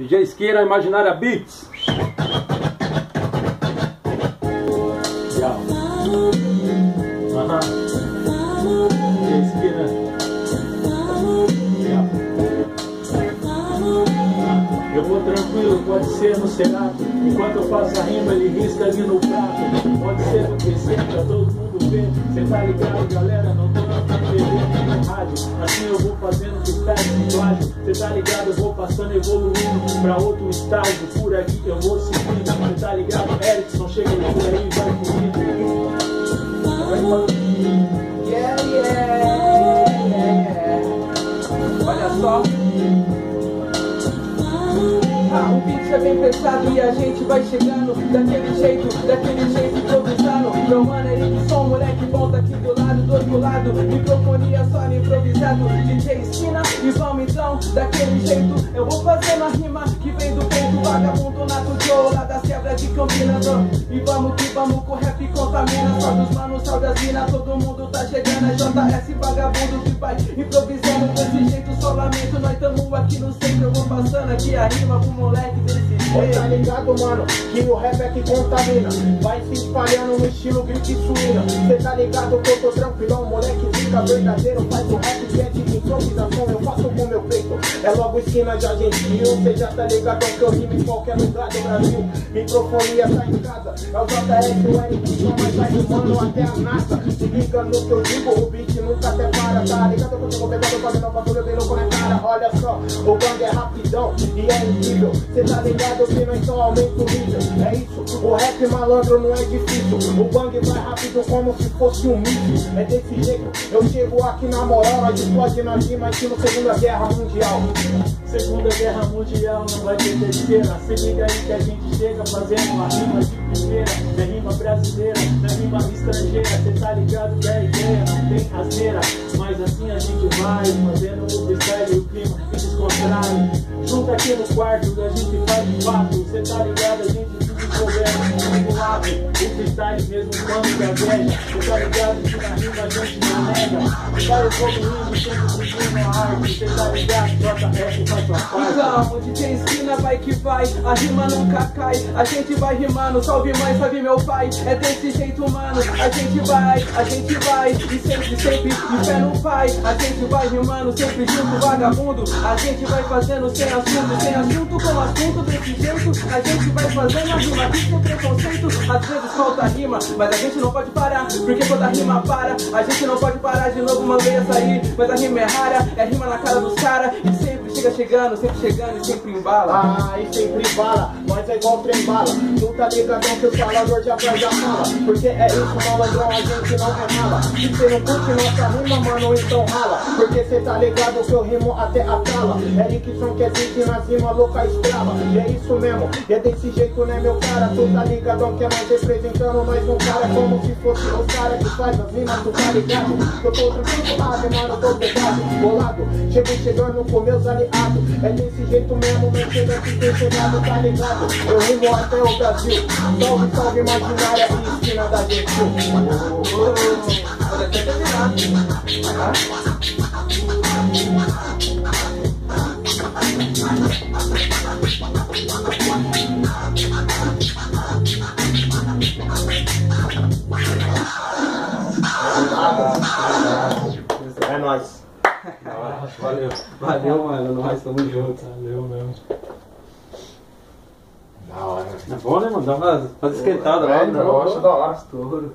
DJ Esqueira, Imaginária Beats. Eu vou tranquilo, pode ser no Senato. Enquanto eu faço a rima, ele risca ali no prato. Pode ser no PC pra todo mundo ver. Cê tá ligado, galera? Não tô na TV no rádio. Assim eu vou fazendo Cê tá ligado? Eu vou passando, evoluindo pra outro estágio. Por aqui eu vou seguindo. Cê tá ligado? Erickson chega por aí, vai comigo. Yeah, yeah, yeah. Olha só. Ah, o beat é bem pesado e a gente vai chegando Daquele jeito, daquele jeito improvisando Meu mano é Erickson, moleque bom daqui do lado, do outro lado. Microfonia só no improvisado DJ esquina e vamos então Daquele jeito, eu vou fazendo a rima que vem do peito Vagabundo nato Joe, lá das quebras de Campinas. E vamos que vamos com rap contamina Só dos manos, sal das minas, todo mundo tá chegando. É JS vagabundo que vai improvisando desse jeito Só lamento, nós tamo aqui no centro Eu vou passando aqui a rima pro moleque desse Ô, tá jeito ligado, mano, que o rap é que contamina. Vai se espalhando no estilo grito e suína. Cê tá ligado que eu tô tranquilão Moleque fica verdadeiro, faz o rap que é de improvisação Eu faço com meu peito, é logo esquina de Argentina Cê já tá ligado que eu rimo em qualquer lugar do Brasil. Microfonia tá em casa, é o JS, o Erickson Mas vai rimando até a NASA Se liga no que eu digo, o beat nunca até para. Tá ligado que eu tô pegado, fazendo bagulho bem louco na cara. Olha só, o gangue é rapidão e é incrível. Cê tá ligado que nós só aumenta o nível É isso, rap malandro não é difícil O bang vai rápido como se fosse um míssil É desse jeito, eu chego aqui na moral Nós explode na rima no Segunda Guerra Mundial Segunda Guerra Mundial não vai ter terceira. Se liga aí que a gente chega fazendo uma rima de primeira. É rima brasileira, não é rima estrangeira. Cê tá ligado que a ideia não tem. Mas assim a gente vai fazendo o freestyle e o clima que descontrai. Junto aqui no quarto a gente faz de fato. Cê tá ligado, a gente desenvolvendo um lado. O freestyle mesmo tá ligado que rima a gente não nega. Vai evoluindo sempre a faz sua parte. Onde tem esquina vai que vai, a rima nunca cai, a gente vai rimando, salve mãe, salve meu pai, é desse jeito mano, a gente vai, a gente vai, e sempre, sempre, de fé no pai, a gente vai rimando, sempre junto, vagabundo, a gente vai fazendo sem assunto, sem assunto com assunto, desse jeito, a gente vai fazendo a rima, sem preconceito, às vezes falta rima, mas a gente não pode parar, porque quando a rima para, a gente não pode parar de novo, mandei essa aí, mas a rima é rara, é rima na cara dos caras, chega chegando, sempre chegando e sempre embala. Ah, e sempre bala, nós é igual trem bala. Tu tá ligadão que o falador já faz a fala Porque é isso, malandrão, a gente não é mala. Se cê não curte nossa rima, mano, então rala. Porque cê tá ligado que eu rimo até a tala Erickson quer dizer nas rimas louca escrava E é isso mesmo, e é desse jeito, né, meu cara? Tu tá ligadão que é nós representando nós um cara. Como se fosse o cara que faz as rimas, tu tá ligado? Que eu tô tranquilo, ave, mano, tô pegado, bolado. Chego chegando com meus aliados É desse jeito mesmo, mas chega que tem chegado, tá ligado? Eu rimo até o Brasil. Salve, salve, imaginária e esquina da gente. Até terminar. É Valeu. Valeu, mano. Nós tamo junto. Valeu mesmo. Da hora É bom, né, mano? Dá uma, uma esquentada lá. É, eu acho da hora Estouro.